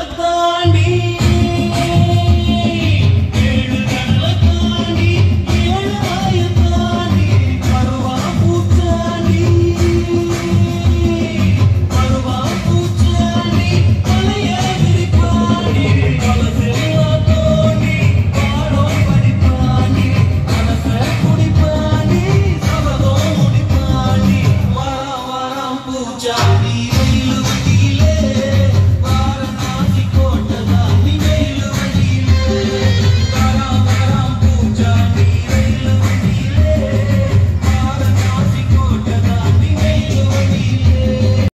Goodbye.